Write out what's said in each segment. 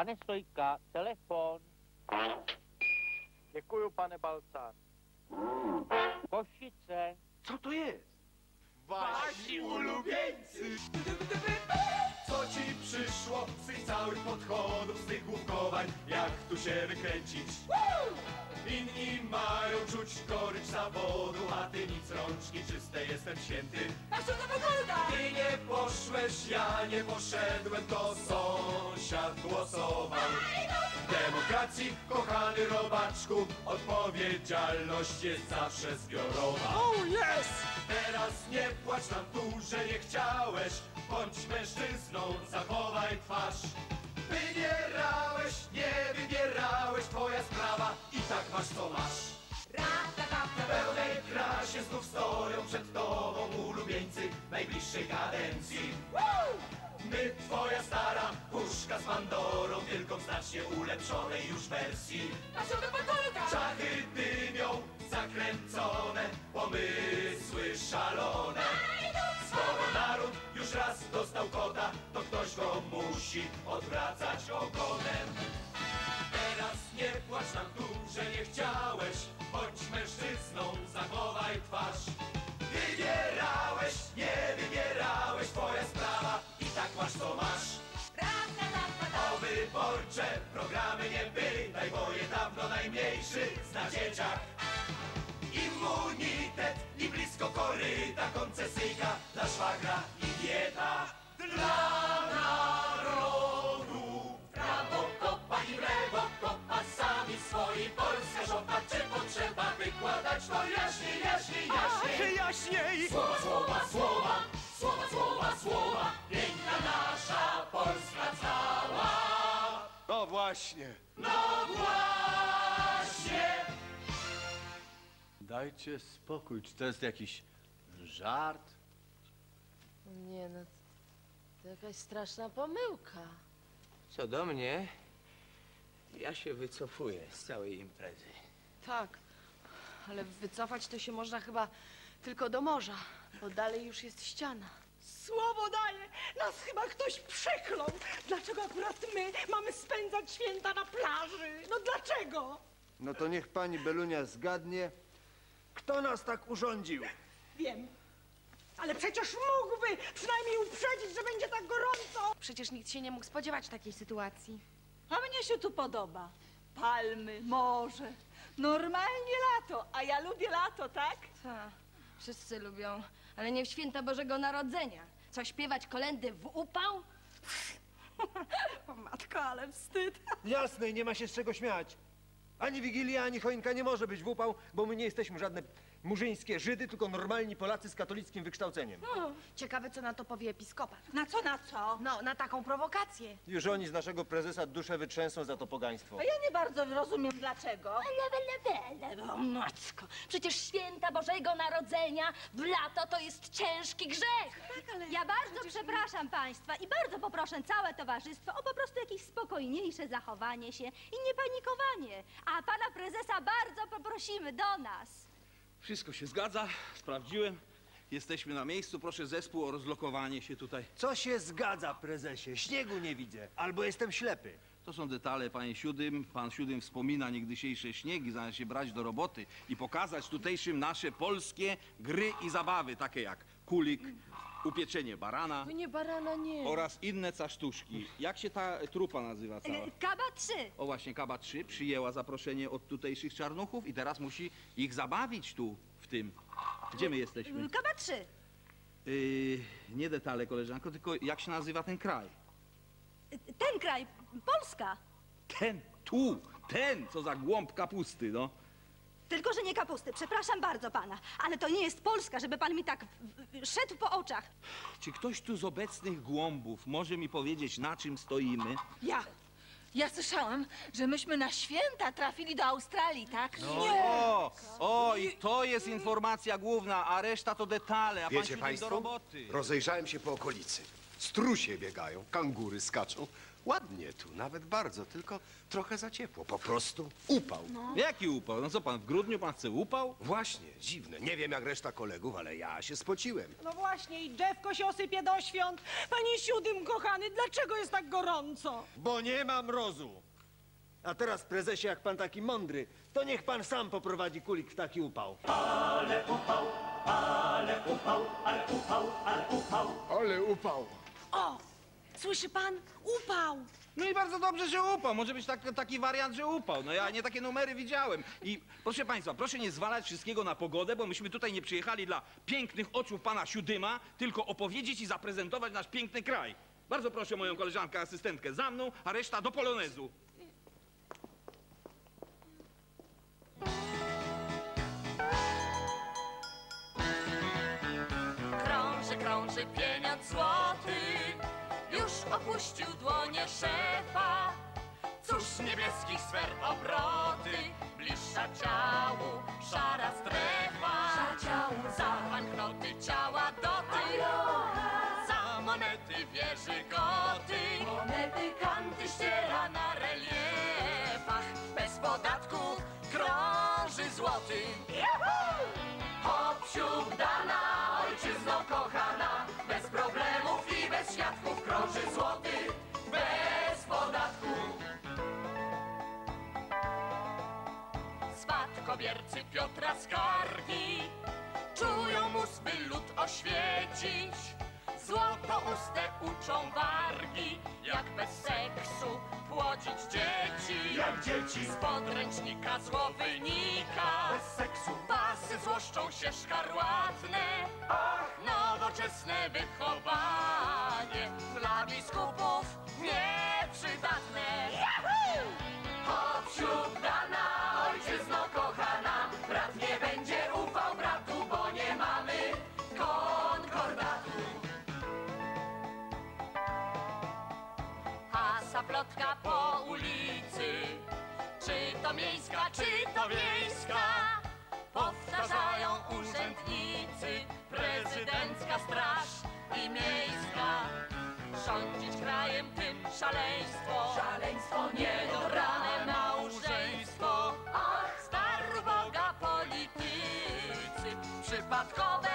Pane Sojka, telefon. Děkuju, pane Balcán. Košice. Co to je? Vaši ulubenci. Co ci przyszło z tych całych podchodów, z tych główkowań, jak tu się wykręcić? Inni mają czuć gorycz zawodu, a ty nic rączki czyste, jestem święty. Ty nie poszłeś, ja nie poszedłem, to sąsiad głosował. W demokracji, kochany robaczku, odpowiedzialność jest zawsze zbiorowa. Oh yes! Teraz nie płacz nam tu, że nie chciałeś Bądź mężczyzną, zachowaj twarz. Wybierałeś, nie wybierałeś Twoja sprawa i tak masz co masz. W pełnej krasie znów stoją przed tobą ulubieńcy najbliższej kadencji. My, twoja stara puszka z Pandorą Tylko w znacznie ulepszonej już wersji. A co to wygląda? Czachy dymią, zakręcone, pomysły szalone. Skoro naród już raz dostał kota, to ktoś go musi odwracać ogonem. Teraz nie płacz nam tu, że nie chciałeś, bądź mężczyzną, zachowaj twarz. Wybierałeś, nie wybierałeś, twoja sprawa i tak masz co masz. O wyborcze programy nie pytaj, bo je dawno najmniejszy zna dzieciak. Immunitet i blisko koryta, koncesyjka dla szwagra i dieta. Dla narodu prawo kopa i w lewo kopa, sami swoi Polska żopa. Czy potrzeba wykładać to jaśniej, jaśniej, jaśniej? jaśniej! Słowa, słowa, słowa, słowa, słowa, słowa, piękna nasza Polska cała. No właśnie. No właśnie! Dajcie spokój, czy to jest jakiś żart? Nie no, to jakaś straszna pomyłka. Co do mnie, ja się wycofuję z całej imprezy. Tak, ale wycofać to się można chyba tylko do morza, bo dalej już jest ściana. Słowo daję! Nas chyba ktoś przeklął! Dlaczego akurat my mamy spędzać święta na plaży? No dlaczego? No to niech pani Belunia zgadnie, kto nas tak urządził. Wiem. Ale przecież mógłby przynajmniej uprzedzić, że będzie tak gorąco! Przecież nikt się nie mógł spodziewać takiej sytuacji. A mnie się tu podoba. Palmy, morze. Normalnie lato, a ja lubię lato, tak? Tak, wszyscy lubią, ale nie w święta Bożego Narodzenia. Co, śpiewać kolendy w upał? O matko, ale wstyd. Jasne i nie ma się z czego śmiać. Ani Wigilia, ani choinka nie może być w upał, bo my nie jesteśmy żadne murzyńskie Żydy, tylko normalni Polacy z katolickim wykształceniem. Ciekawe, co na to powie episkopat. Na co, na co? No, na taką prowokację. Już oni z naszego prezesa duszę wytrzęsą za to pogaństwo. A ja nie bardzo rozumiem dlaczego. Bele, bele, bele, o matko. Przecież święta Bożego Narodzenia w lato to jest ciężki grzech. Ja bardzo przepraszam Państwa i bardzo poproszę całe towarzystwo o po prostu jakieś spokojniejsze zachowanie się i nie panikowanie. A Pana Prezesa bardzo poprosimy do nas. Wszystko się zgadza, sprawdziłem. Jesteśmy na miejscu, proszę zespół o rozlokowanie się tutaj. Co się zgadza, prezesie? Śniegu nie widzę, albo jestem ślepy. To są detale, panie Siódym. Pan Siódym wspomina niegdysiejsze śniegi, zamiast się brać do roboty i pokazać tutejszym nasze polskie gry i zabawy, takie jak kulik, upieczenie barana Wy nie barana, nie. oraz inne casztuszki. Jak się ta trupa nazywa cała? Kaba 3. O właśnie, Kaba 3 przyjęła zaproszenie od tutejszych czarnuchów i teraz musi ich zabawić tu, w tym. Gdzie my jesteśmy? Kaba 3. Yy, nie detale, koleżanko, tylko jak się nazywa ten kraj? Ten kraj, Polska. Ten, tu, ten, co za głąb kapusty, no. Tylko, że nie kapusty. Przepraszam bardzo Pana, ale to nie jest Polska, żeby Pan mi tak szedł po oczach. Czy ktoś tu z obecnych głąbów może mi powiedzieć, na czym stoimy? Ja. Ja słyszałam, że myśmy na święta trafili do Australii, tak? O, o, i to jest informacja główna, a reszta to detale, a pan Wiecie siódmy państwo, do roboty. rozejrzałem się po okolicy. Strusie biegają, kangury skaczą. Ładnie tu, nawet bardzo, tylko trochę za ciepło. Po prostu upał. Jaki upał? No co pan, w grudniu pan chce upał? Właśnie, dziwne. Nie wiem jak reszta kolegów, ale ja się spociłem. No właśnie, i drzewko się osypie do świąt. Panie Siódym, kochany, dlaczego jest tak gorąco? Bo nie ma mrozu. A teraz, prezesie, jak pan taki mądry, to niech pan sam poprowadzi kulik w taki upał. Ale upał. O, słyszy pan? Upał. No i bardzo dobrze, że upał. Może być tak, taki wariant, że upał. No ja nie takie numery widziałem. I proszę państwa, proszę nie zwalać wszystkiego na pogodę, bo myśmy tutaj nie przyjechali dla pięknych oczu pana Siódyma, tylko opowiedzieć i zaprezentować nasz piękny kraj. Bardzo proszę moją koleżankę, asystentkę za mną, a reszta do polonezu. Krąży, krąży pieniądz złoty, opuścił dłonie szefa. Cóż niebieskich sfer obroty, bliższa ciału szara strefa. Za banknoty ciała doty, za monety wieży goty. Monety kanty ściera na reliefach, bez podatku krąży złoty. Hop, siup, dana, 3 zł bez podatku. Spadkobiercy Piotra skargi czują mu lud oświecić. Złoto uste uczą wargi, jak bez seksu płodzić dzieci. Jak dzieci. Z podręcznika zło wynika. Bez seksu. Pasy złoszczą się szkarłatne. Ach, nowoczesne wychowanie dla biskupów nieprzydatne. Hop, siup, po ulicy, czy to miejska, czy to wiejska, powtarzają urzędnicy, prezydencka straż i miejska. Rządzić krajem tym szaleństwo, szaleństwo niedobrane małżeństwo. Ach, star Boga politycy, przypadkowe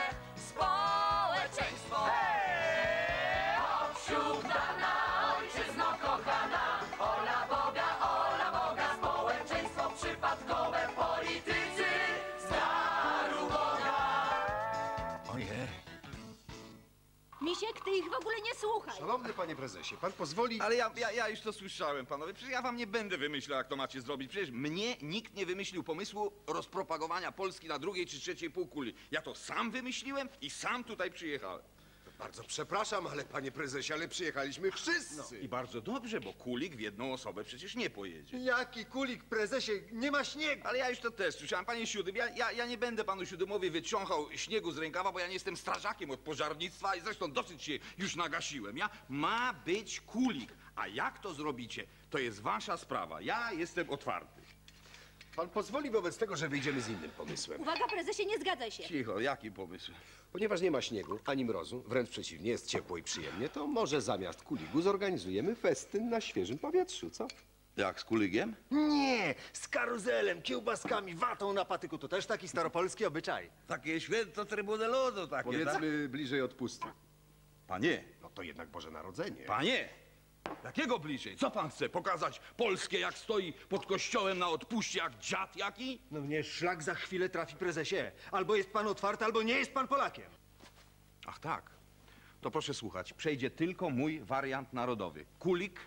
ich w ogóle nie słuchaj. Szanowny panie prezesie, pan pozwoli... Ale ja, ja, ja już to słyszałem, panowie. Przecież ja wam nie będę wymyślał, jak to macie zrobić. Przecież mnie nikt nie wymyślił pomysłu rozpropagowania Polski na drugiej czy trzeciej półkuli. Ja to sam wymyśliłem i sam tutaj przyjechałem. Bardzo przepraszam, ale panie prezesie, ale przyjechaliśmy wszyscy. I bardzo dobrze, bo kulik w jedną osobę przecież nie pojedzie. Jaki kulik, prezesie, nie ma śniegu. Ale ja już to też słyszałem, panie Siódym, ja, ja, ja nie będę panu Siódymowi wyciągał śniegu z rękawa, bo ja nie jestem strażakiem od pożarnictwa i zresztą dosyć się już nagasiłem. Ja ma być kulik, a jak to zrobicie, to jest wasza sprawa. Ja jestem otwarty. Pan pozwoli wobec tego, że wyjdziemy z innym pomysłem. Uwaga, prezesie, nie zgadzaj się. Cicho, jaki pomysł? Ponieważ nie ma śniegu ani mrozu, wręcz przeciwnie, jest ciepło i przyjemnie, to może zamiast kuligu zorganizujemy festyn na świeżym powietrzu, co? Jak, z kuligiem? Nie, z karuzelem, kiełbaskami, watą na patyku. To też taki staropolski obyczaj. Takie święto trybunelodu takie, Powiedzmy bliżej odpustu. tak? Panie, No to jednak Boże Narodzenie. panie! Jakiego bliżej? Co pan chce? Pokazać Polskę, jak stoi pod kościołem na odpuście, jak dziad jaki? No mnie szlak za chwilę trafi, prezesie. Albo jest pan otwarty, albo nie jest pan Polakiem. Ach tak. To proszę słuchać. Przejdzie tylko mój wariant narodowy. Kulik,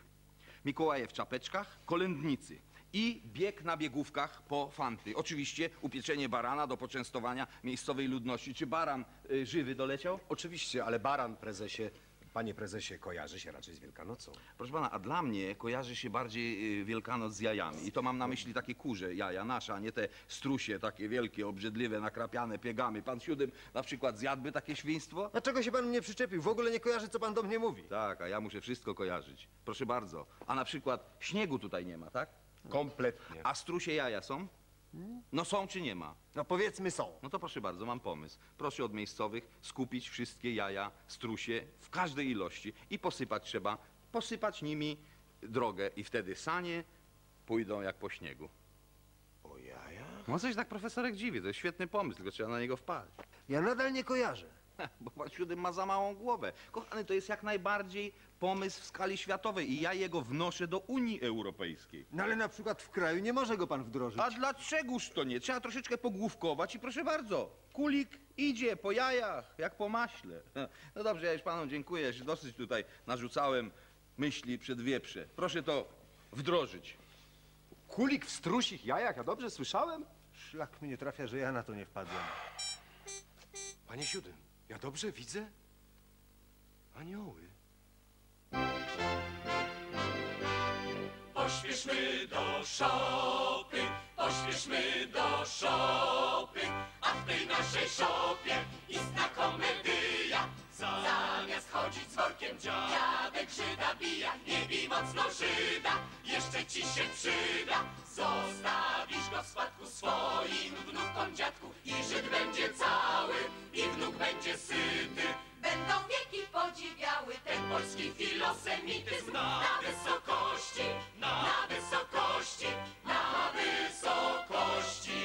Mikołaje w czapeczkach, kolędnicy i bieg na biegówkach po fanty. Oczywiście upieczenie barana do poczęstowania miejscowej ludności. Czy baran y, żywy doleciał? Oczywiście, ale baran, prezesie, panie prezesie, kojarzy się raczej z Wielkanocą. Proszę pana, a dla mnie kojarzy się bardziej y, Wielkanoc z jajami. I to mam na myśli takie kurze jaja nasze, a nie te strusie takie wielkie, obrzydliwe, nakrapiane piegami. Pan Siódym na przykład zjadłby takie świństwo? Dlaczego się pan mnie przyczepił? W ogóle nie kojarzy, co pan do mnie mówi. Tak, a ja muszę wszystko kojarzyć. Proszę bardzo. A na przykład śniegu tutaj nie ma, tak? Kompletnie. A strusie jaja są? No są czy nie ma? No powiedzmy są. No to proszę bardzo, mam pomysł. Proszę od miejscowych skupić wszystkie jaja, strusie w każdej ilości i posypać trzeba. Posypać nimi drogę i wtedy sanie pójdą jak po śniegu. O jaja? No coś tak profesorek dziwi, to jest świetny pomysł, tylko trzeba na niego wpaść. Ja nadal nie kojarzę. Bo pan siódym ma za małą głowę. Kochany, to jest jak najbardziej pomysł w skali światowej i ja jego wnoszę do Unii Europejskiej. No ale na przykład w kraju nie może go pan wdrożyć. A dlaczegoż to nie? Trzeba troszeczkę pogłówkować i proszę bardzo, kulik idzie po jajach, jak po maśle. No dobrze, ja już panu dziękuję, ja się dosyć tutaj narzucałem myśli przed wieprze. Proszę to wdrożyć. Kulik w strusich jajach, ja dobrze słyszałem? Szlak mnie trafia, że ja na to nie wpadłem. Panie siódym, ja dobrze widzę? Anioły. Pośpieszmy do szopy, pośpieszmy do szopy, a w tej naszej szopie istna komedia. Zamiast chodzić z workiem dziadek Żyda bija, nie bij mocno Żyda, jeszcze ci się przyda. Zostawisz go w spadku swoim wnukom dziadku i Żyd będzie cały i wnuk będzie syty. Będą wieki podziwiały Ten polski filosemityzm na wysokości, na wysokości, na wysokości.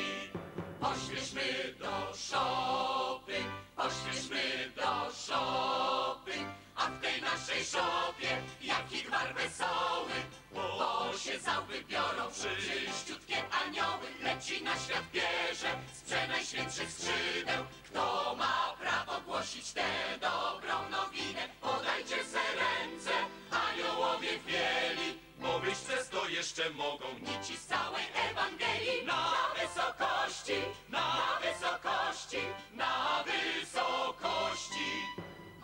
Pośpieszmy do szopy, pośpieszmy do szopy, a w tej naszej szopie jaki gwar wesoły, bo się załby biorą czyściutkie anioły, leci na świat bierze z przenajświętszych skrzydeł. Kto ma prawo głosić tę jeszcze mogą nici z całej Ewangelii. Na wysokości, na wysokości, na wysokości.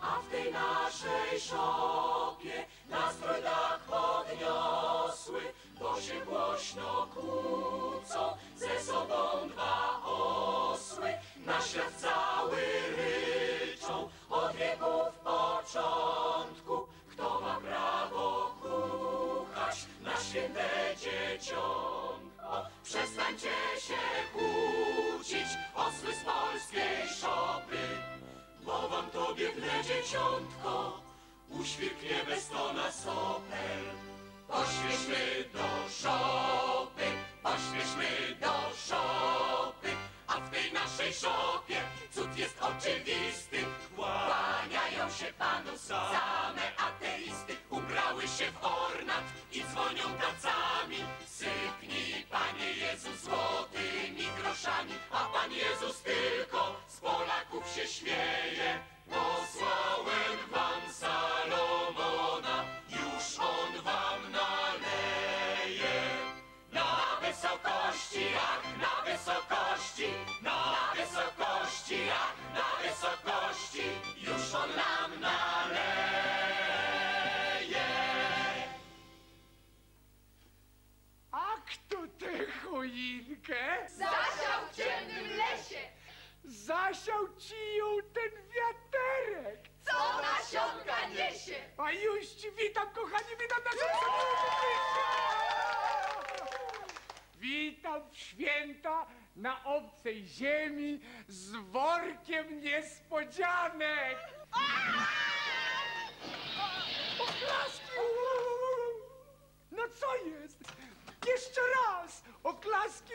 A w tej naszej szopie nastrój tak podniosły, bo się głośno kłócą ze sobą dwa osły. Na świat cały ryczą od wieków początku. Dzieciątko? Przestańcie się kłócić, osły z polskiej szopy. Bo wam to biedne dzieciątko uświrknie bez to na sopel. Pośpieszmy do szopy, pośpieszmy do szopy, a w tej naszej szopie cud jest oczywisty. Kłaniają się panu same ateisty, ubrały się w ornat i dzwonią tacami. Sypnij, Panie Jezus, złotymi groszami, a Pan Jezus tylko z Polaków się śmieje. Posłałem wam Salomona, już on wam naleje. Na wysokości, ach, na wysokości, na witam, kochani, witam naszą Witam w święta na obcej ziemi z workiem niespodzianek. Oklaski! No co jest? Jeszcze raz! Oklaski!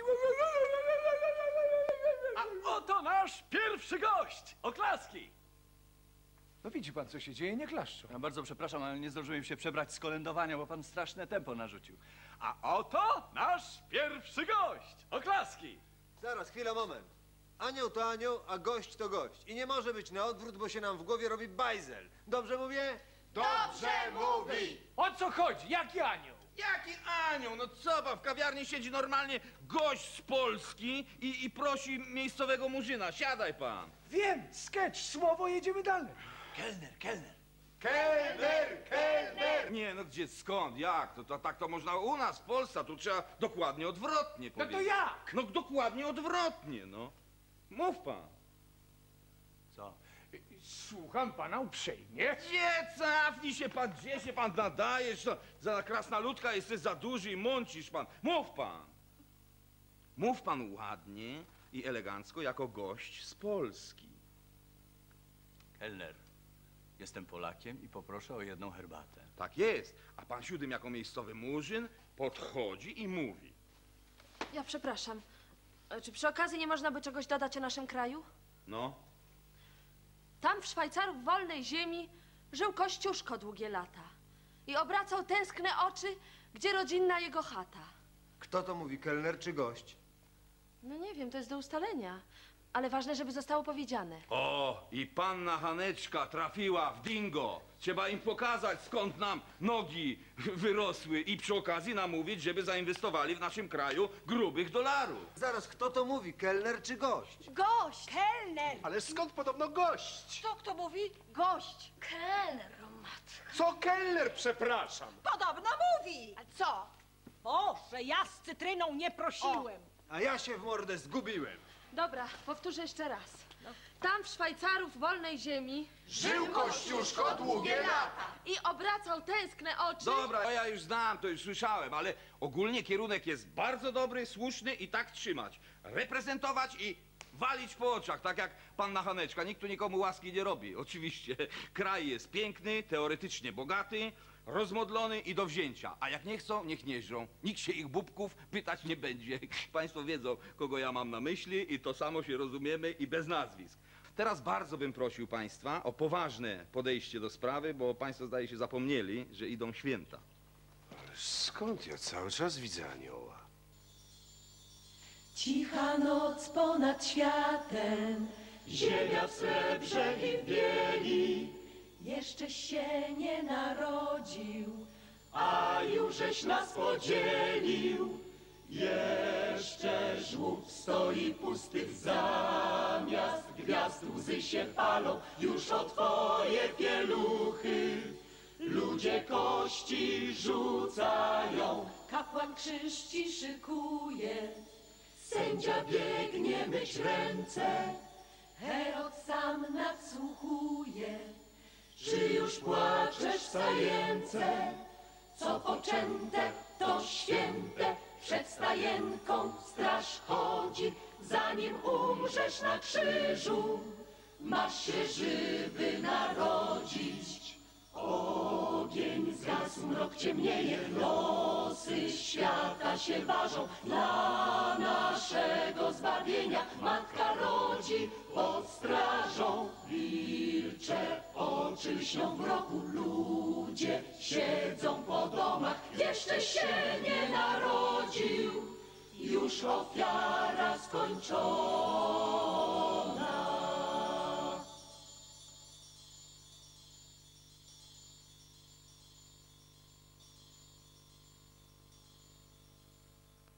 A oto nasz pierwszy gość! Oklaski! No widzi pan, co się dzieje, nie klaszczą. Ja bardzo przepraszam, ale nie zdążyłem się przebrać z kolędowania, bo pan straszne tempo narzucił. A oto nasz pierwszy gość! Oklaski! Zaraz, chwila, moment. Anioł to anioł, a gość to gość. I nie może być na odwrót, bo się nam w głowie robi bajzel. Dobrze mówię? Dobrze mówi. O co chodzi? Jaki anioł? Jaki anioł? No co pan, w kawiarni siedzi normalnie gość z Polski i, i prosi miejscowego murzyna. Siadaj pan. Wiem, sketch, słowo, jedziemy dalej. Kelner, kelner. Kelner, kelner! Nie, no gdzie, skąd, jak? To, to tak to można u nas, w Polsce, tu trzeba dokładnie odwrotnie No to jak? No dokładnie odwrotnie, no. Mów pan. Co? Słucham pana uprzejmie. Gdzie cafnij się pan, gdzie się pan nadajesz? No, za krasnaludka jesteś za duży i mącisz pan. Mów pan. Mów pan ładnie i elegancko jako gość z Polski. Kelner. Jestem Polakiem i poproszę o jedną herbatę. Tak jest. A pan siódym jako miejscowy murzyn podchodzi i mówi. Ja przepraszam. E, Czy przy okazji nie można by czegoś dodać o naszym kraju? No, Tam w Szwajcarów wolnej ziemi żył Kościuszko długie lata i obracał tęskne oczy, gdzie rodzinna jego chata. Kto to mówi, kelner czy gość? No nie wiem, to jest do ustalenia, ale ważne, żeby zostało powiedziane. O, i panna Haneczka trafiła w dingo. Trzeba im pokazać, skąd nam nogi wyrosły i przy okazji namówić, żeby zainwestowali w naszym kraju grubych dolarów. Zaraz, kto to mówi, kelner czy gość? Gość! Kelner! Ale skąd podobno gość? Co kto mówi? Gość! Kelner, o matko. Co kelner, przepraszam? Podobno mówi! A co? Boże, ja z cytryną nie prosiłem. A ja się w mordę zgubiłem. Dobra, powtórzę jeszcze raz. Tam w Szwajcarów wolnej ziemi Żył Kościuszko długie lata. i obracał tęskne oczy. Dobra, to ja już znam, to już słyszałem, ale ogólnie kierunek jest bardzo dobry, słuszny i tak trzymać. Reprezentować i walić po oczach, tak jak panna Haneczka. Nikt tu nikomu łaski nie robi, oczywiście. Kraj jest piękny, teoretycznie bogaty, rozmodlony i do wzięcia. A jak nie chcą, niech nie żrą. Nikt się ich bubków pytać nie będzie. Państwo wiedzą, kogo ja mam na myśli i to samo się rozumiemy i bez nazwisk. Teraz bardzo bym prosił Państwa o poważne podejście do sprawy, bo Państwo zdaje się zapomnieli, że idą święta. Skąd ja cały czas widzę anioła? Cicha noc ponad światem, Ziemia w srebrze i w bieli, jeszcze się nie narodził. a jużeś nas podzielił. Jeszcze żłób stoi pusty, zamiast gwiazd łzy się palą już o twoje pieluchy. Ludzie kości rzucają, Kapłan krzyż ci szykuje, sędzia biegnie myć ręce. Herod sam nadsłuchuje. Czy już płaczesz stajence? Co poczęte, to święte. Przed stajenką straż chodzi, zanim umrzesz na krzyżu. Masz się żywy narodzić. Ogień zgasł, mrok ciemnieje, losy świata się ważą. Dla naszego zbawienia matka rodzi pod strażą. Wilcze oczy lśnią w roku, ludzie siedzą po domach. Jeszcze się nie narodził, już ofiara skończona.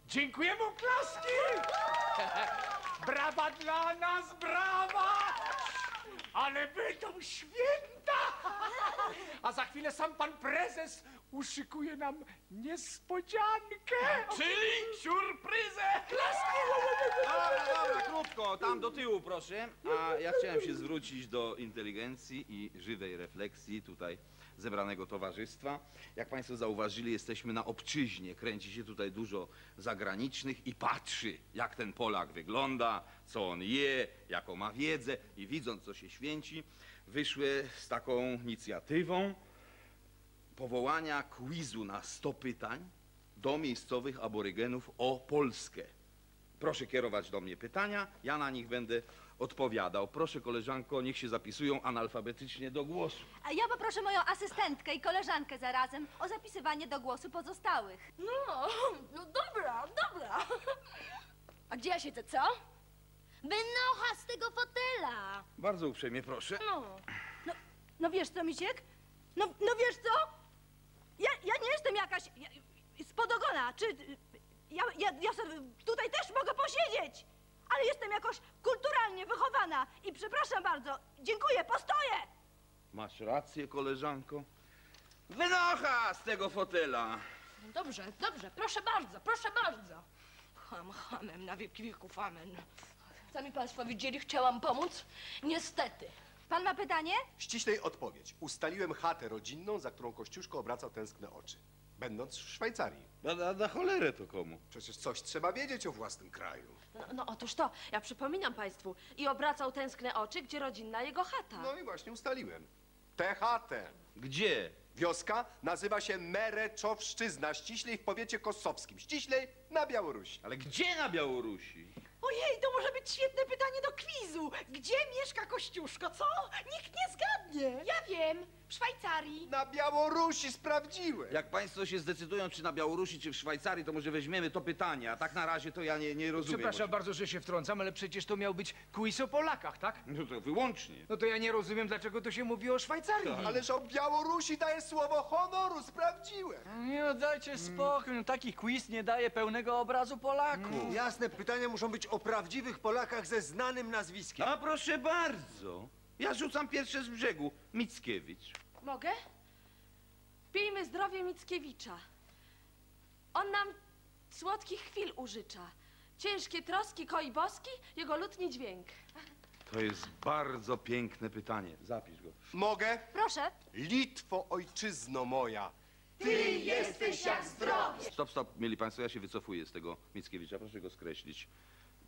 Dziękujemy klaski! Brawa dla nas, brawa! Ale będą święta! A za chwilę sam pan prezes uszykuje nam niespodziankę! Czyli surpryzę! Klaski! Dobra, dobra, krótko, tam do tyłu proszę. A ja chciałem się zwrócić do inteligencji i żywej refleksji tutaj zebranego towarzystwa. Jak Państwo zauważyli, jesteśmy na obczyźnie. Kręci się tutaj dużo zagranicznych i patrzy, jak ten Polak wygląda, co on je, jaką ma wiedzę i widząc, co się święci, wyszły z taką inicjatywą powołania quizu na 100 pytań do miejscowych aborygenów o Polskę. Proszę kierować do mnie pytania, ja na nich będę odpowiadał. Proszę koleżanko, niech się zapisują analfabetycznie do głosu. A ja poproszę moją asystentkę i koleżankę zarazem o zapisywanie do głosu pozostałych. No, no dobra, dobra. A gdzie ja siedzę, co? Wynocha z tego fotela. Bardzo uprzejmie proszę. No. No wiesz co, Misiek? No, no wiesz co? Ja, ja nie jestem jakaś ja, spod ogona, czy... Ja, ja, ja sobie tutaj też mogę posiedzieć, ale jestem jakoś kulturalnie wychowana i przepraszam bardzo, dziękuję, postoję! Masz rację, koleżanko. Wynocha z tego fotela. Dobrze, dobrze, proszę bardzo, proszę bardzo. Ham, hamem, na wieki wieków, amen. Sami państwo widzieli, chciałam pomóc. Niestety. Pan ma pytanie? Ściślej odpowiedź. Ustaliłem chatę rodzinną, za którą Kościuszko obracał tęskne oczy. Będąc w Szwajcarii. Na, na, na cholerę to komu? Przecież coś trzeba wiedzieć o własnym kraju. No, no otóż to, ja przypominam Państwu. I obracał tęskne oczy, gdzie rodzinna jego chata. No i właśnie ustaliłem. Techatem. Gdzie? Wioska nazywa się Mereczowszczyzna, ściślej w powiecie kosowskim, ściślej na Białorusi. Ale gdzie na Białorusi? Ojej, to może być świetne pytanie do kwizu. Gdzie mieszka Kościuszko, co? Nikt nie zgadnie. Ja wiem, w Szwajcarii. Na Białorusi sprawdziłem. Jak państwo się zdecydują, czy na Białorusi, czy w Szwajcarii, to może weźmiemy to pytanie, a tak na razie to ja nie, nie rozumiem. Przepraszam bardzo, że się wtrącam, ale przecież to miał być quiz o Polakach, tak? No to wyłącznie. No to ja nie rozumiem, dlaczego to się mówi o Szwajcarii. Ależ o Białorusi daje słowo honoru, sprawdziłem. Nie, no dajcie spokój, no taki quiz nie daje pełnego obrazu Polaków. Jasne, pytania muszą być o prawdziwych Polakach ze znanym nazwiskiem. A proszę bardzo. Ja rzucam pierwsze z brzegu. Mickiewicz. Mogę? Pijmy zdrowie Mickiewicza. On nam słodkich chwil użycza. Ciężkie troski koi boski, jego lutni dźwięk. To jest bardzo piękne pytanie. Zapisz go. Mogę? Proszę. Litwo, ojczyzno moja. Ty jesteś jak zdrowie. Stop, stop, mieli państwo, ja się wycofuję z tego Mickiewicza. Proszę go skreślić.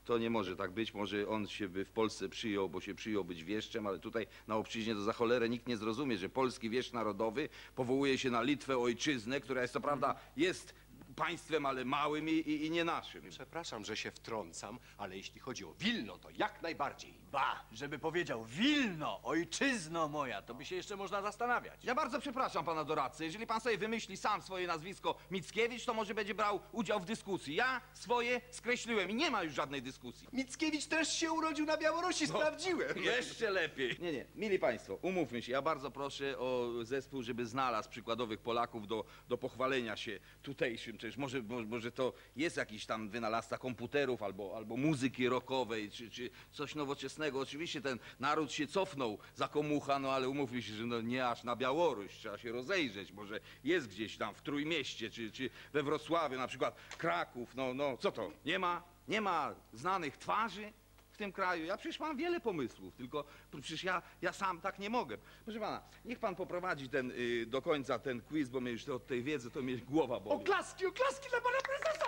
To nie może tak być. Może on się by w Polsce przyjął, bo się przyjął być wieszczem, ale tutaj na obczyźnie to za cholerę nikt nie zrozumie, że polski wieszcz narodowy powołuje się na Litwę, ojczyznę, która jest co prawda jest państwem, ale małym i, i, i nie naszym. Przepraszam, że się wtrącam, ale jeśli chodzi o Wilno, to jak najbardziej. Ba, żeby powiedział Wilno, ojczyzno moja, to by się jeszcze można zastanawiać. Ja bardzo przepraszam pana doradcę. Jeżeli pan sobie wymyśli sam swoje nazwisko Mickiewicz, to może będzie brał udział w dyskusji. Ja swoje skreśliłem i nie ma już żadnej dyskusji. Mickiewicz też się urodził na Białorusi, sprawdziłem. Jeszcze lepiej. Nie, nie, mili państwo, umówmy się. Ja bardzo proszę o zespół, żeby znalazł przykładowych Polaków do, do pochwalenia się tutejszym. Przecież może, może, to jest jakiś tam wynalazca komputerów albo, albo muzyki rockowej, czy, czy coś nowoczesnego. Oczywiście ten naród się cofnął za komucha, no ale umówmy się, że no nie aż na Białoruś. Trzeba się rozejrzeć. Może jest gdzieś tam w Trójmieście, czy, czy we Wrocławiu, na przykład Kraków. No, no, co to? Nie ma, nie ma znanych twarzy? W tym kraju. Ja przecież mam wiele pomysłów, tylko przecież ja, ja sam tak nie mogę. Proszę pana, niech pan poprowadzi ten, y, do końca ten quiz, bo mnie już od tej wiedzy to mnie głowa boli. Oklaski, oklaski dla pana prezesa!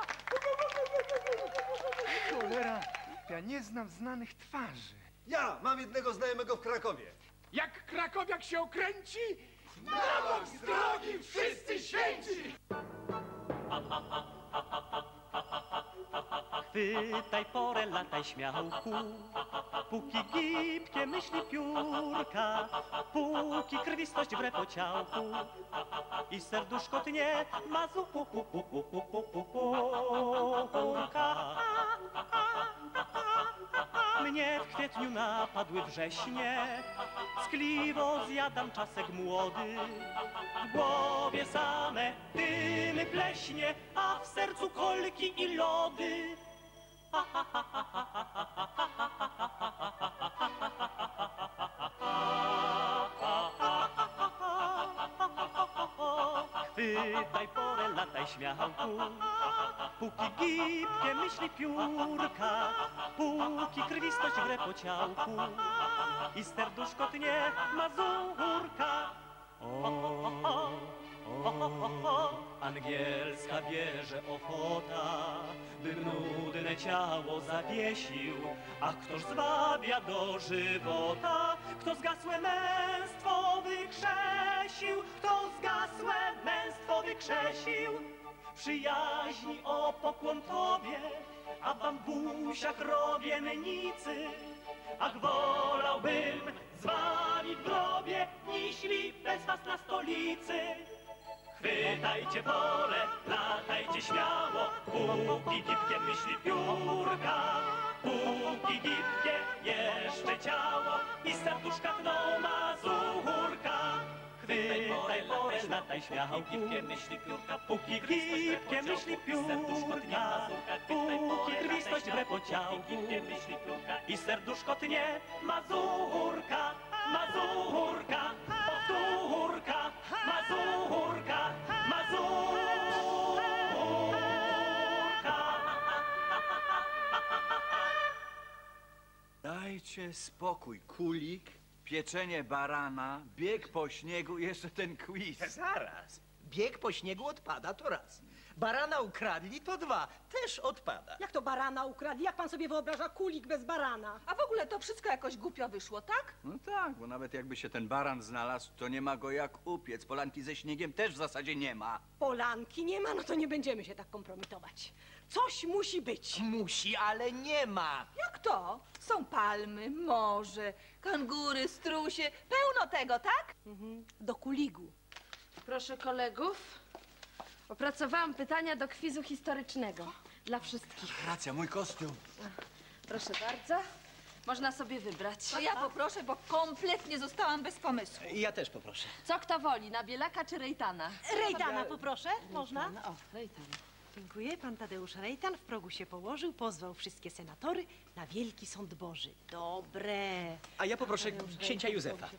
Cholera, ja nie znam znanych twarzy. Ja mam jednego znajomego w Krakowie. Jak krakowiak się okręci, Na bok z drogi wszyscy święci. Chwytaj porę, lataj śmiałku, póki gibkie myśli piórka, póki krwistość wre po ciałku i serduszko tnie mazurka. Mnie w kwietniu napadły wrześnie, skliwo zjadam czasek młody. W głowie same dymy pleśnie, a w sercu kolki i lody. Chwytaj porę, lataj śmiałku, póki gibkie myśli piórka, póki krwistość wre po ciałku i serduszko tnie mazurka. Angielska bierze ochota, by nudne ciało zawiesił, a ktoż zwabia do żywota, kto zgasłe męstwo wykrzesił, kto zgasłe męstwo wykrzesił. Przyjaźni o pokłon tobie, a wam w buziach robiennicy, ach wolałbym z wami w grobie, niźli bez was na stolicy. Chwytajcie pole, latajcie śmiało, póki gibkie myśli piórka, póki gibkie jeszcze ciało i serduszka tną mazurka. Chwytaj pole, lataj śmiało, gibkie myśli piórka, póki gibkie myśli piórka, póki krwistość wre po ciałku i serduszko tnie mazurka, mazurka, powtórka, mazurka, Dajcie spokój, kulik, pieczenie barana, bieg po śniegu i jeszcze ten quiz. Zaraz. Bieg po śniegu odpada to raz. Barana ukradli, to dwa. Też odpada. Jak to barana ukradli? Jak pan sobie wyobraża kulik bez barana? A w ogóle to wszystko jakoś głupio wyszło, tak? No tak, bo nawet jakby się ten baran znalazł, to nie ma go jak upiec. Polanki ze śniegiem też w zasadzie nie ma. Polanki nie ma, no to nie będziemy się tak kompromitować. Coś musi być. Musi, ale nie ma. Jak to? Są palmy, morze, kangury, strusie, pełno tego, tak? Mhm. Do kuligu. Proszę kolegów, opracowałam pytania do kwizu historycznego. Dla wszystkich. Racja, mój kostium. Proszę bardzo. Można sobie wybrać. To ja poproszę, bo kompletnie zostałam bez pomysłu. Ja też poproszę. Co kto woli, Nabielaka czy Rejtana? Rejtana poproszę, można? O, Rejtana. Dziękuję. Pan Tadeusz Rejtan w progu się położył, pozwał wszystkie senatory na Wielki Sąd Boży. Dobre. A ja poproszę księcia Józefa.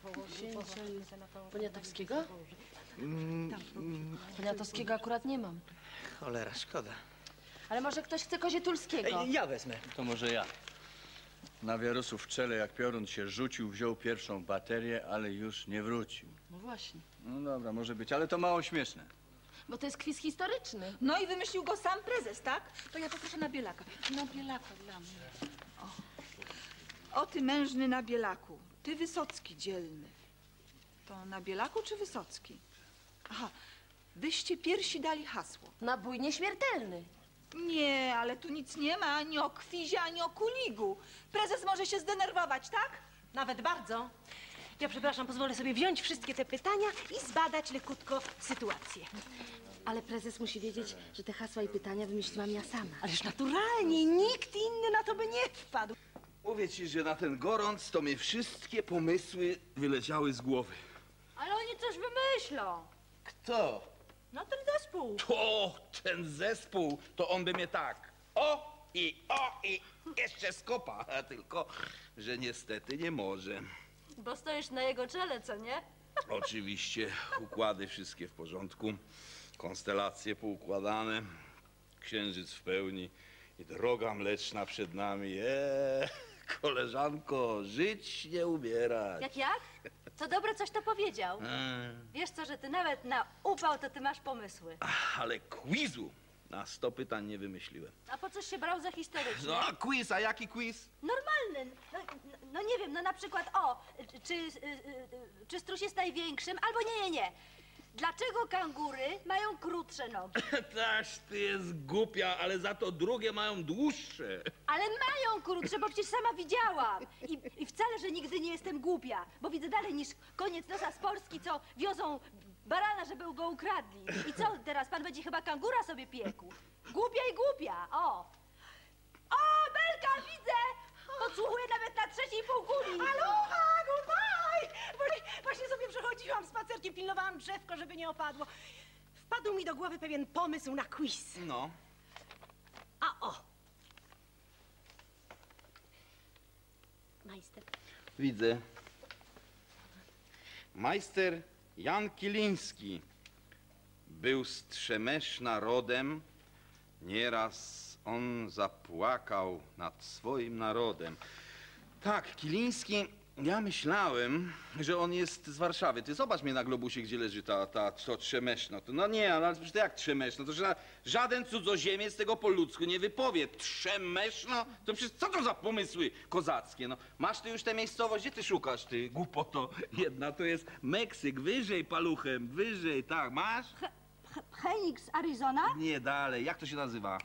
Poniatowskiego? Mm, mm, Poniatowskiego akurat nie mam. cholera, szkoda. Ale może ktoś chce kozietulskiego? Ej, Ja wezmę. To może ja. Na wierusu w czele jak piorun się rzucił, wziął pierwszą baterię, ale już nie wrócił. No właśnie. No dobra, może być, ale to mało śmieszne. Bo to jest kwiz historyczny. No i wymyślił go sam prezes, tak? To ja poproszę na bielaka. Na bielaka dla mnie. O. o ty mężny na bielaku. Ty Wysocki dzielny. To na bielaku czy Wysocki? Aha, wyście piersi dali hasło. Nabój nieśmiertelny. Nie, ale tu nic nie ma ani o kwizie, ani o kuligu. Prezes może się zdenerwować, tak? Nawet bardzo. Ja przepraszam, pozwolę sobie wziąć wszystkie te pytania i zbadać lekutko sytuację. Ale prezes musi wiedzieć, że te hasła i pytania wymyśliłam ja sama. Ależ naturalnie, nikt inny na to by nie wpadł. Mówię ci, że na ten gorąc to mi wszystkie pomysły wyleciały z głowy. Ale oni coś wymyślą. Kto? No ten zespół. To ten zespół, to on by mnie tak. O i o i jeszcze skopa. A tylko, że niestety nie może. Bo stoisz na jego czele, co nie? Oczywiście układy wszystkie w porządku, konstelacje poukładane, księżyc w pełni i droga mleczna przed nami. Eee, koleżanko, żyć nie umierać. Jak jak? Co dobre coś to powiedział. Eee, Wiesz co, że ty nawet na upał to ty masz pomysły. ale quizu na sto pytań nie wymyśliłem. A po coś się brał za historyczny? No a quiz, a jaki quiz? Normalny. No, no, nie wiem, no na przykład o, czy, y, y, y, czy struś jest największym, albo nie, nie, nie. Dlaczego kangury mają krótsze nogi? Taż ty jest głupia, ale za to drugie mają dłuższe. Ale mają krótsze, bo przecież sama widziałam. I, I wcale, że nigdy nie jestem głupia, bo widzę dalej niż koniec nosa z Polski, co wiozą barana, żeby go ukradli. I co teraz, pan będzie chyba kangura sobie piekł? Głupia i głupia, o. O, Belka, widzę! Podsłuchuję nawet na trzeciej półkuli. Aloha! Właśnie, sobie przechodziłam spacerkiem, pilnowałam drzewko, żeby nie opadło. Wpadł mi do głowy pewien pomysł na quiz. No. A o! Majster. Widzę. Majster Jan Kiliński był z Trzemeszna rodem. Nieraz on zapłakał nad swoim narodem. Tak, Kiliński, ja myślałem, że on jest z Warszawy. Ty zobacz mnie na globusie, gdzie leży ta, ta to Trzemeszno. To, no nie, ale przecież to jak Trzemeszno? To że żaden cudzoziemiec tego po ludzku nie wypowie. Trzemeszno? To przecież co to za pomysły kozackie? No, masz ty już tę miejscowość, gdzie ty szukasz, ty głupoto? Jedna to jest Meksyk, wyżej paluchem, wyżej, tak, masz? Phoenix, Arizona? Nie, dalej, jak to się nazywa?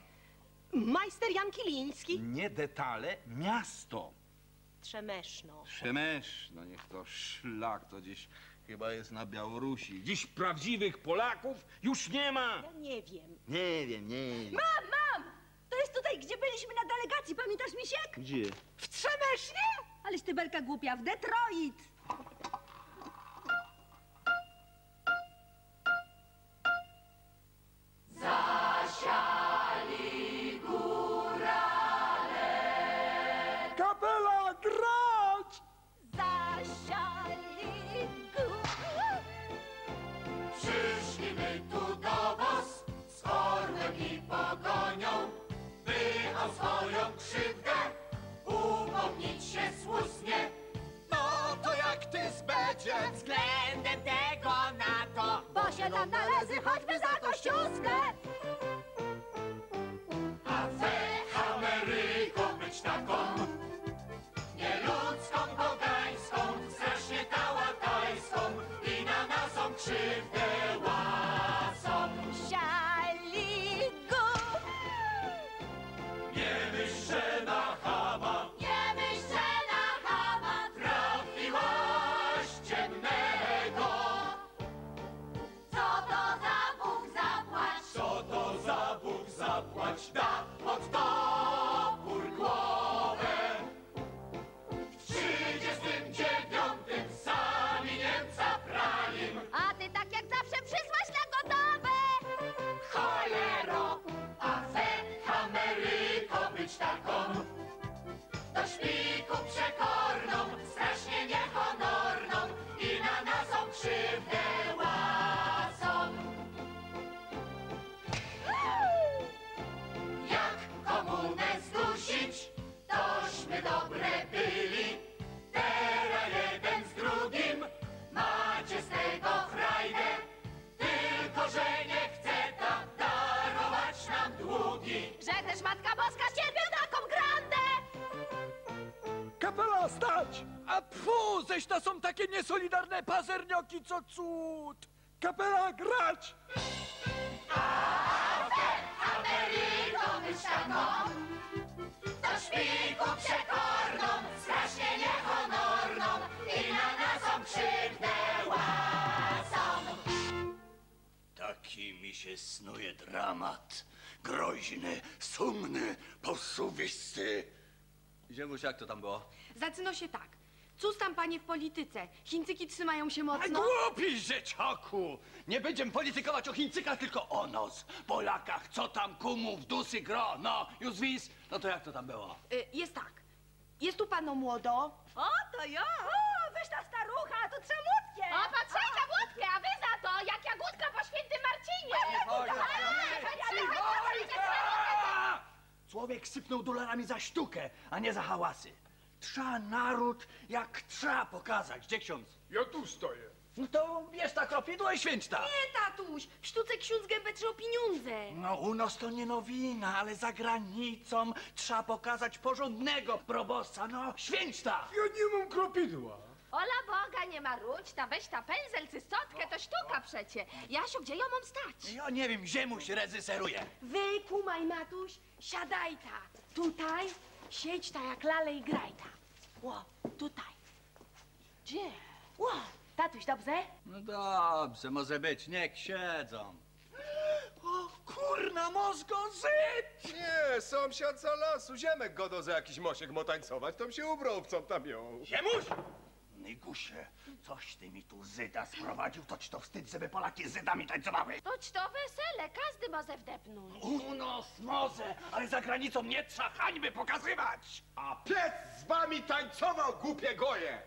Majster Jan Kiliński. Nie detale, miasto. Trzemeszno. Przemesz, no niech to szlak, to gdzieś chyba jest na Białorusi. Dziś prawdziwych Polaków już nie ma. Ja nie wiem. Nie wiem, nie wiem. Mam, mam! To jest tutaj, gdzie byliśmy na delegacji, pamiętasz, Misiek? Gdzie? W Trzemesznie? Aleś ty, Belka głupia, w Detroit! będą nalezy, choćby za kościuskę. A wy Ameryką być taką nieludzką, pogańską, strasznie tałatajską i na naszą krzywdę łapą. Niesolidarne pazernioki, co cud! Kapela, grać! Ameryko być taką, do szpiku przekorną, strasznie niehonorną i na nasą krzywdę łasą. Taki mi się snuje dramat. Groźny, sumny, posuwisty. Ziemuś, jak to tam było? Zaczyno się tak. Cóż tam panie w polityce? Chińczyki trzymają się A mocno? głupi dzieciaku! Nie będziemy politykować o Chińczykach, tylko o nos. Polakach, co tam kumów, dusy, gro, no, już wis. No to jak to tam było? Y, jest tak. Jest tu pano młodo. O, to ja! O, weź ta starucha, to trzemutkie! O, patrzajcie, wódkę, a wy za to, jak jagódka po świętym Marcinie! Człowiek sypnął dolarami za sztukę, a nie za hałasy. Trza naród jak trza pokazać. Gdzie ksiądz? Ja tu stoję. No to bierz ta kropidło i święć ta. Nie, tatuś. W sztuce ksiądz gębę o pieniądze. No u nas to nie nowina, ale za granicą trzeba pokazać porządnego proboszcza. No, święć ta! Ja nie mam kropidła. Ola Boga, nie marudź, ta weź ta pędzel, cystotkę, to sztuka przecie. Jasiu, gdzie ją mam stać? Ja nie wiem, ziemuś rezyseruje. Wy, kumaj, matuś, siadaj ta. Tutaj, siedź ta jak lale i graj ta. Ło, tutaj. Gdzie? Ło, tatuś, dobrze? No dobrze, może być, niech siedzą. O, kurna, mózgo, zyd! Nie, sąsiad za lasu, ziemek godo za jakiś mosiek motańcować, tom się ubrał w co tam ją. Ziemuś! Nygusie, coś ty mi tu zyda sprowadził, to ci to wstyd, żeby Polaki z Zydami tańcowały. Toć to wesele, każdy może wdepnąć. U nos może, ale za granicą nie trzeba hańby pokazywać. A pies z wami tańcował, głupie goje!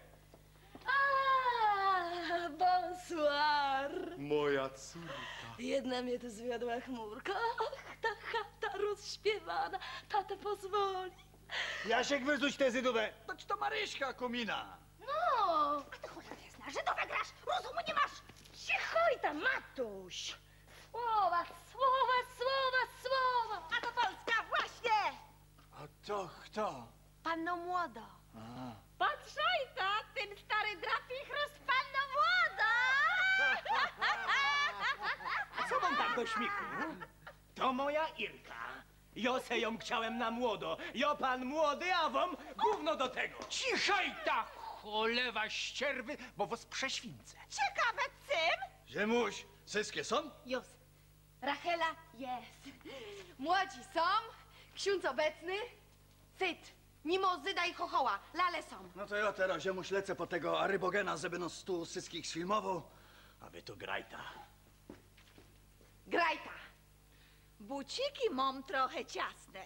A, bonsoir! Moja córka. Jedna mnie tu zwiodła chmurka. Ach, ta chata rozśpiewana. Tata pozwoli. Jasiek, wyrzuć tę zydówę. To ci to Maryśka komina. No! A ty cholera Żydowa grasz! Rozumu nie masz! Cichoj tam, Matuś! Słowa, słowa, słowa, słowa! A to Polska właśnie! A to kto? Panno młodo. A. Patrzaj ta, ten stary drapich rozpanna młoda! A co wam tak do śmiechu? To moja Irka. Jo se ją chciałem na młodo. Jo pan młody, a wam gówno do tego. Cichaj ta cholewa ścierwy, bo was prześwincę. Ciekawe czym? Ziemuś, wszystkie są? Już. Rachela jest. Młodzi są. Ksiądz obecny. Cyt. Mimo Zyda i Chochoła. Lale są. No to ja teraz ziemuś lecę po tego Arybogena, żeby nos tu wszystkich sfilmował, a wy tu grajta. Grajta. Buciki mam trochę ciasne.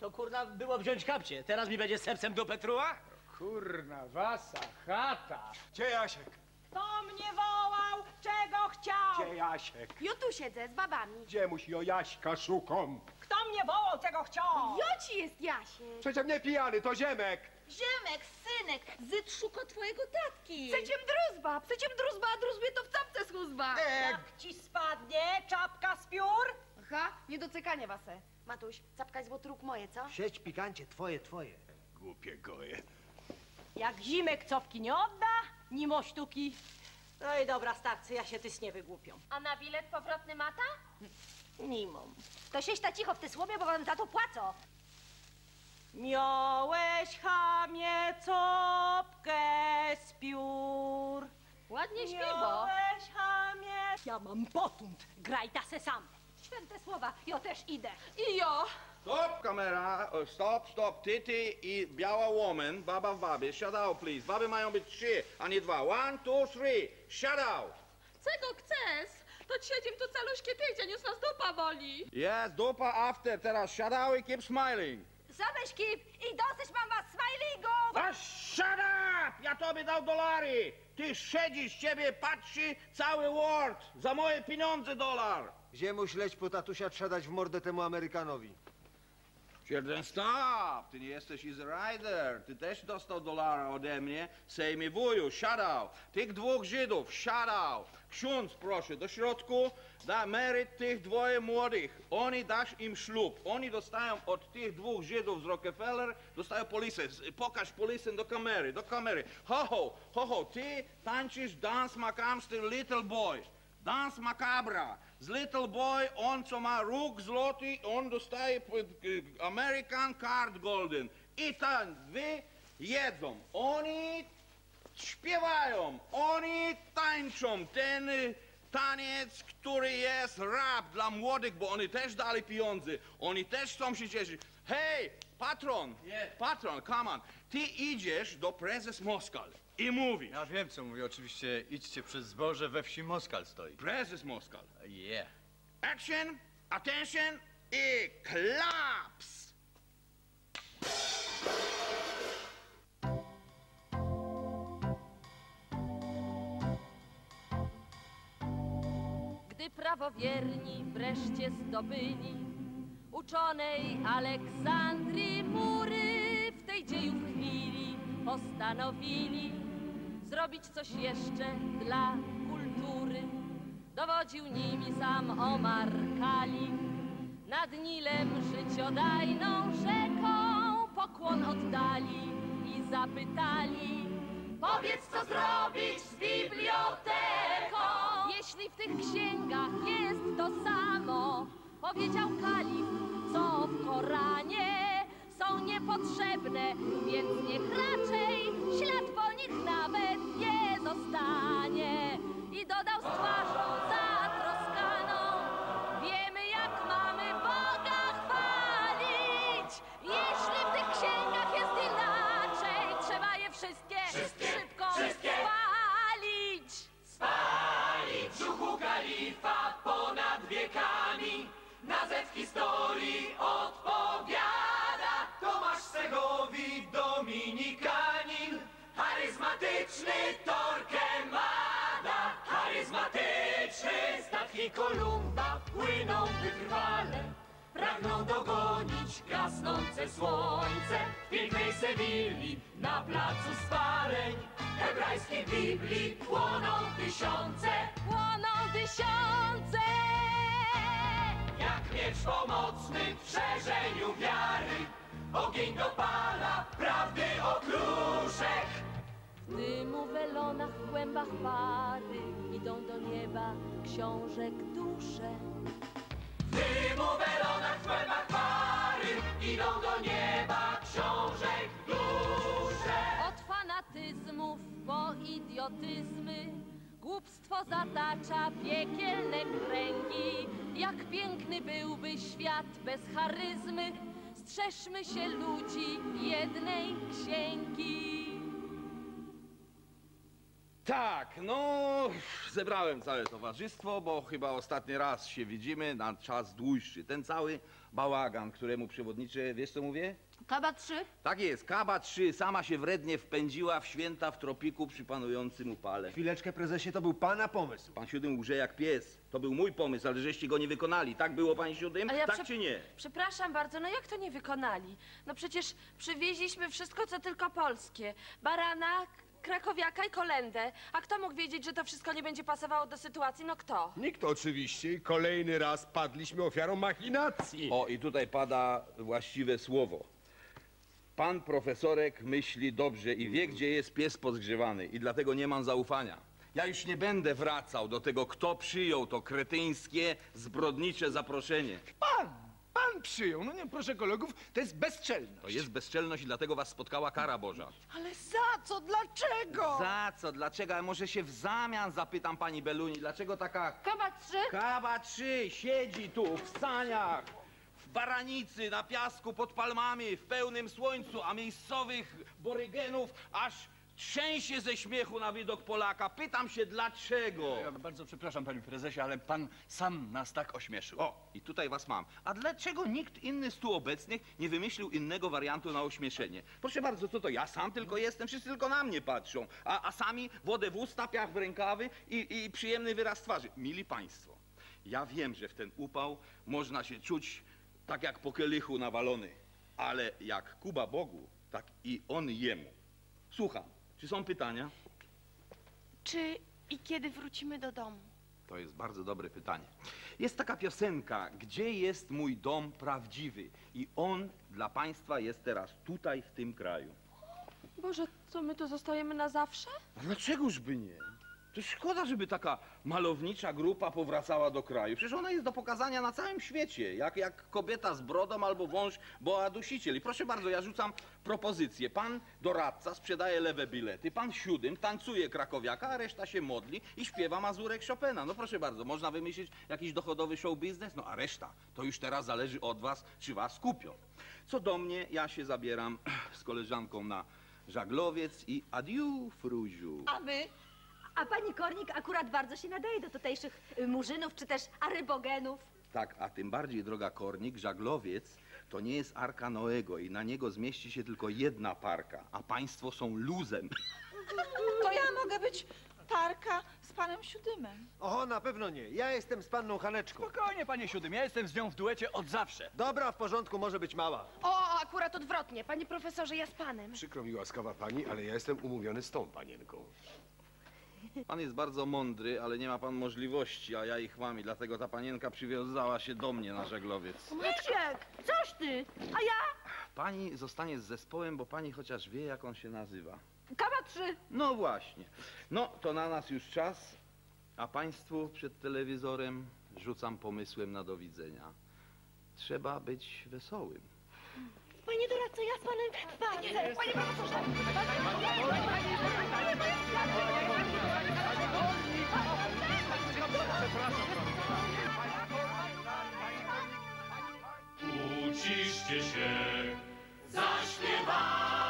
To kurna było wziąć kapcie. Teraz mi będzie sercem do Petruła? Kurna, wasa, chata. Gdzie Jasiek? Kto mnie wołał? Czego chciał? Gdzie Jasiek? Jo tu siedzę z babami. Gdzie muś jo Jaśka szukom? Kto mnie wołał? Czego chciał? Joci jest Jasiek. Przecież nie pijany, to ziemek. Ziemek, synek, Zyd szuka twojego tatki. Przeciem druzba. Przeciem druzba, a druzbie to w czapce schuzba. Jak ci spadnie czapka z piór? Aha, nie docekanie was. e. Matuś, capka jest złotruk moje, co? Sieć pikancie, twoje, twoje. Głupie goje. Jak Zimek cofki nie odda, nimo sztuki. No i dobra, starcy, ja się tys nie wygłupią. A na bilet powrotny mata? Nimo. To sieś ta cicho w te słomie, bo wam za to płacą. Miałeś chamie copkę z piór. Ładnie śpiewo. Miałeś chamie... Ja mam potunt, graj ta se sam. Święte słowa, ja też idę. I jo. Stop, kamera, stop, stop. Ty i biała woman, baba w babie. Shut out, please. Baby mają być trzy, a nie dwa. One, two, three. Shut out. Czego chcesz? To siedzim tu caluśkie tydzień, już nas dupa boli. Yes, dupa after. Teraz shut out i keep smiling. Zaweź kip i dosyć mam was smilingów! A shut up! Ja tobie dał dolary. Ty siedzisz, ciebie patrzy cały world. Za moje pieniądze dolar. Ziemu śledź po tatusia trzeba dać w mordę temu Amerykanowi. Children, stop! Ty nie jesteś Rider. Ty też dostał dolara ode mnie. Sejmie wuju, shut out. Tych dwóch Żydów, out. Ksiądz, proszę, do środku da meryt tych dwoje młodych. Oni dasz im ślub. Oni dostają od tych dwóch Żydów z Rockefeller, dostają polisę. Z- Pokaż polisę do kamery, do kamery. Ho, ho, ho, ho, ty tańczysz dance tym little boy. Dans macabra. Z Little Boy, on co ma róg złoty, on dostaje k- American Card Golden. I tam wy jedzą. Oni śpiewają, oni tańczą ten y, taniec, który jest rap dla młodych, bo oni też dali pieniądze. Oni też chcą się cieszyć. Hej, patron, patron, come on. Ty idziesz do prezes Moskal i mówisz. Ja wiem, co mówię. Oczywiście idźcie przez zboże, we wsi Moskal stoi. Prezes Moskal. Yeah. Action, attention i klaps! Gdy prawowierni wreszcie zdobyli uczonej Aleksandrii mury, w tej dziejów postanowili zrobić coś jeszcze dla kultury. Dowodził nimi sam Omar Kalik, nad Nilem życiodajną rzeką. Pokłon oddali i zapytali Powiedz, co zrobić z biblioteką? Jeśli w tych księgach jest to samo Powiedział kalif, co w Koranie Są niepotrzebne, więc niech raczej Ślad po nich nawet nie zostanie Charyzmatyczny Torquemada Charyzmatyczny Statki Kolumba płyną wytrwale. Pragną dogonić gasnące słońce W pięknej Sewilli na placu spaleń Hebrajskiej Biblii płoną tysiące. Płoną tysiące. Jak miecz pomocny w szerzeniu wiary. Ogień dopala prawdy okruszek W dymu welonach, w głębach pary Idą do nieba książek dusze. Dymu welonach w głębach pary Idą do nieba książek dusze. Od fanatyzmów po idiotyzmy Głupstwo zatacza piekielne kręgi. Jak piękny byłby świat bez charyzmy. Strzeżmy się ludzi jednej księgi Tak, no zebrałem całe towarzystwo, bo chyba ostatni raz się widzimy na czas dłuższy. Ten cały bałagan, któremu przewodniczę, wiesz co mówię? Kaba trzy? Tak jest, Kaba 3 sama się wrednie wpędziła w święta w tropiku przy panującym upale. Chwileczkę, prezesie, to był pana pomysł. Pan Siódym łże jak pies. To był mój pomysł, ale żeście go nie wykonali. Tak było, panie Siódym? A ja tak czy nie? Przepraszam bardzo, no jak to nie wykonali? No przecież przywieźliśmy wszystko, co tylko polskie. Barana, krakowiaka i kolendę. A kto mógł wiedzieć, że to wszystko nie będzie pasowało do sytuacji? No kto? Nikt oczywiście. Kolejny raz padliśmy ofiarą machinacji. O, i tutaj pada właściwe słowo. Pan profesorek myśli dobrze i wie, gdzie jest pies podgrzewany i dlatego nie mam zaufania. Ja już nie będę wracał do tego, kto przyjął to kretyńskie, zbrodnicze zaproszenie. Pan, pan przyjął. No nie, proszę kolegów, to jest bezczelność. To jest bezczelność i dlatego was spotkała kara Boża. Ale za co? Dlaczego? Za co? Dlaczego? A może się w zamian zapytam pani Beluni, dlaczego taka Kaba trzy? kawa trzy siedzi tu w saniach, w baranicy, na piasku, pod palmami, w pełnym słońcu, a miejscowych borygenów aż trzęsie ze śmiechu na widok Polaka. Pytam się dlaczego. Ja bardzo przepraszam, panie prezesie, ale pan sam nas tak ośmieszył. O, i tutaj was mam. A dlaczego nikt inny z tu obecnych nie wymyślił innego wariantu na ośmieszenie? Proszę bardzo, co to ja sam tylko jestem, wszyscy tylko na mnie patrzą, a, a sami wodę w usta, piach w rękawy i, i przyjemny wyraz twarzy. Mili państwo, ja wiem, że w ten upał można się czuć tak jak po kielichu nawalony, ale jak Kuba Bogu, tak i on jemu. Słucham, czy są pytania? Czy i kiedy wrócimy do domu? To jest bardzo dobre pytanie. Jest taka piosenka, gdzie jest mój dom prawdziwy? I on dla Państwa jest teraz tutaj, w tym kraju. Boże, co my tu zostajemy na zawsze? A dlaczegoż by nie? To szkoda, żeby taka malownicza grupa powracała do kraju. Przecież ona jest do pokazania na całym świecie. Jak, jak kobieta z brodą albo wąż boa dusiciel. I proszę bardzo, ja rzucam propozycję. Pan doradca sprzedaje lewe bilety, pan siódym tancuje krakowiaka, a reszta się modli i śpiewa mazurek Chopina. No proszę bardzo, można wymyślić jakiś dochodowy show biznes, no a reszta to już teraz zależy od was, czy was kupią. Co do mnie, ja się zabieram z koleżanką na żaglowiec i adieu, fruziu. A wy? A pani Kornik akurat bardzo się nadaje do tutejszych murzynów czy też arybogenów. Tak, a tym bardziej, droga Kornik, żaglowiec to nie jest arka Noego i na niego zmieści się tylko jedna parka, a państwo są luzem. To ja mogę być parka z panem Siódymem. O, na pewno nie. Ja jestem z panną Haneczką. Spokojnie, panie siódym, ja jestem z nią w duecie od zawsze. Dobra, w porządku, może być mała. O, akurat odwrotnie. Panie profesorze, ja z panem. Przykro mi łaskawa pani, ale ja jestem umówiony z tą panienką. Pan jest bardzo mądry, ale nie ma pan możliwości, a ja ich mam i dlatego ta panienka przywiązała się do mnie na żaglowiec. Misiek, coś ty? A ja? Pani zostanie z zespołem, bo pani chociaż wie, jak on się nazywa. Kawa trzy. No właśnie. No, to na nas już czas, a państwu przed telewizorem rzucam pomysłem na do widzenia. Trzeba być wesołym. Panie doradco, ja z panem spacer. Panie profesorze. Uciszcie się, zaśpiewajmy.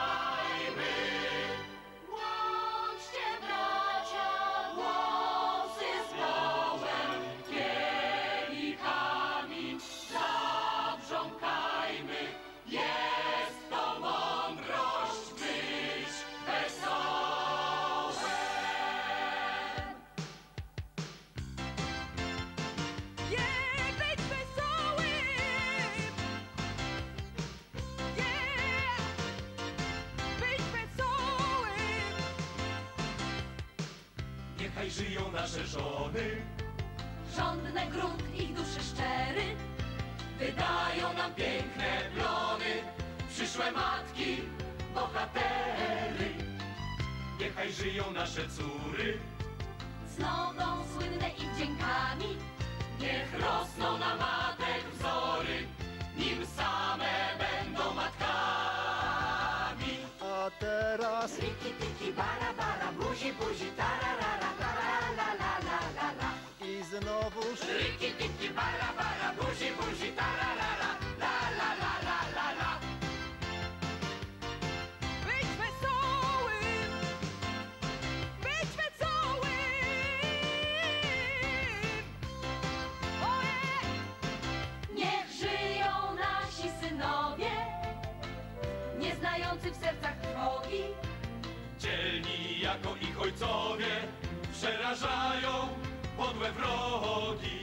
Żyją nasze żony, Żądne grunt ich duszy szczery wydają nam piękne plony. Przyszłe matki, bohatery. Niechaj żyją nasze córy, z nogą słynne i wdziękami niech rosną na matek wzory, nim same będą matkami. A teraz... Tiki, tiki, bara, bara, buzi, buzi, tararara, Bara, bara, buzi, buzi, tararara, la, la, la, la, la, la. Być wesołym! Być wesołym! Ojej! Niech żyją nasi synowie Nie znający w sercach trwogi Dzielni jako ich ojcowie, przerażają podłe wrogi.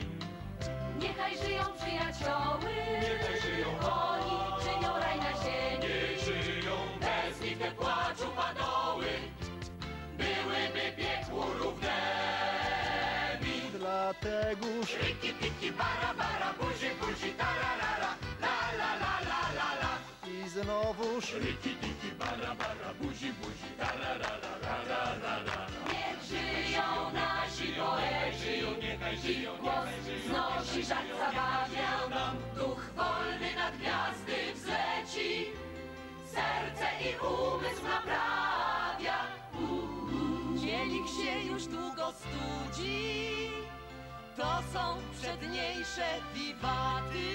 Niechaj żyją przyjacioły. Niechaj żyją. Oni czynią raj na ziemi. Niech żyją bez nich te płaczu padoły, byłyby piekłu równemi. Dlategoż... Riki, tiki, bara, bara, buzi, buzi, tararara, la, la, la, la, la, la. I i znowuż Riki, tiki, bara, bara, buzi, buzi, ra, ra, ra, ra, ra, ich głos znosi żart zabawia. Duch wolny nad gwiazdy wzleci, serce i umysł naprawia. Dzielik się już długo studzi, to są przedniejsze wiwaty.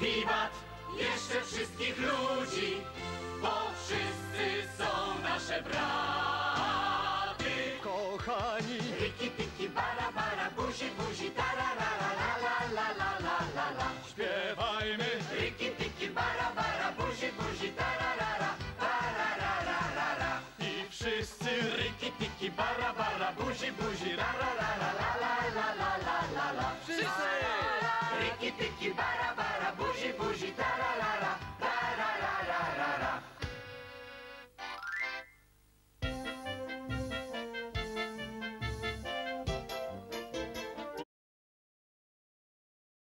Wiwat jeszcze wszystkich ludzi, bo wszyscy są nasze braty. buzi, buzi, tararara, la, la, la, la, la, la, la. Śpiewajmy! Riki, tiki, bara, bara, buzi, buzi, tararara, tararara, ra, ra. I wszyscy riki, tiki, bara, bara, buzi, buzi, ra, ra, ra.